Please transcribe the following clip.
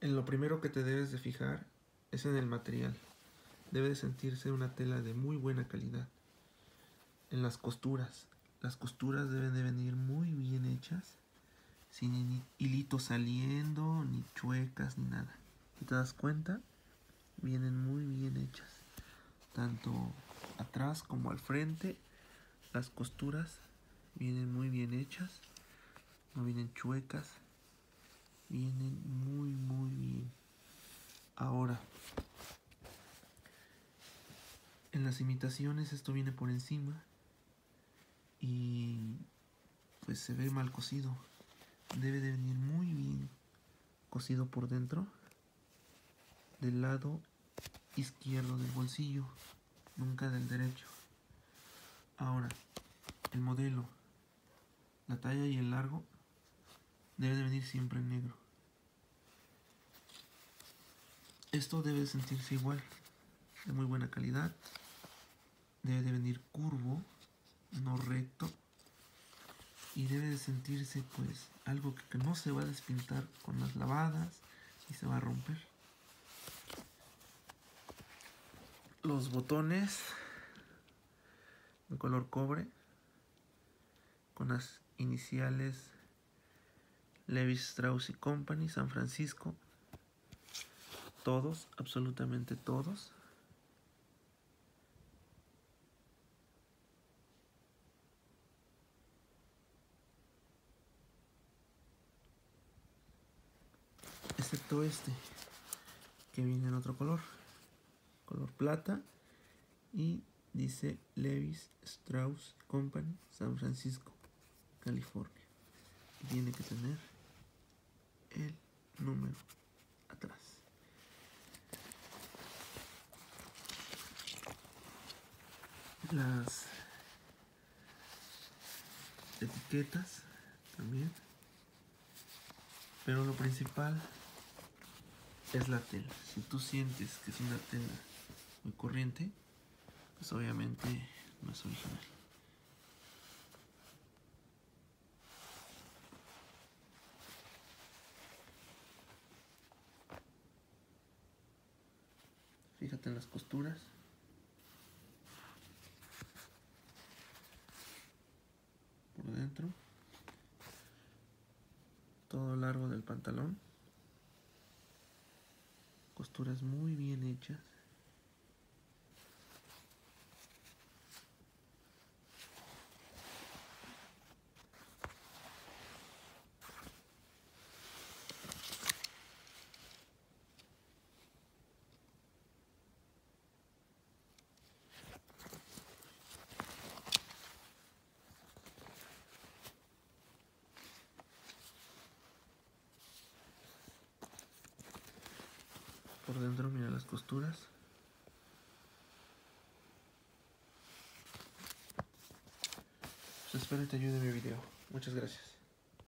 En lo primero que te debes de fijar es en el material. Debe de sentirse una tela de muy buena calidad. En las costuras. Las costuras deben de venir muy bien hechas. Sin hilitos saliendo, ni chuecas, ni nada. Si te das cuenta, vienen muy bien hechas. Tanto atrás como al frente, las costuras vienen muy bien hechas. No vienen chuecas. Vienen muy, muy bien. Ahora, en las imitaciones esto viene por encima y pues se ve mal cocido. Debe de venir muy bien cocido por dentro del lado izquierdo del bolsillo, nunca del derecho. Ahora, el modelo, la talla y el largo debe de venir siempre en negro. Esto debe sentirse igual, de muy buena calidad. Debe de venir curvo, no recto. Y debe de sentirse pues algo que no se va a despintar con las lavadas y se va a romper. Los botones de color cobre con las iniciales Levi Strauss y Company, San Francisco. Todos, absolutamente todos. Excepto este, que viene en otro color, color plata, y dice Levis Strauss Company, San Francisco, California. Tiene que tener el número atrás. Las etiquetas también. Pero lo principal es la tela. Si tú sientes que es una tela muy corriente, pues obviamente no es original. En las costuras. Por dentro. Todo largo del pantalón. Costuras muy bien hechas. Por dentro, mira las costuras. Pues espero te ayude mi video. Muchas gracias.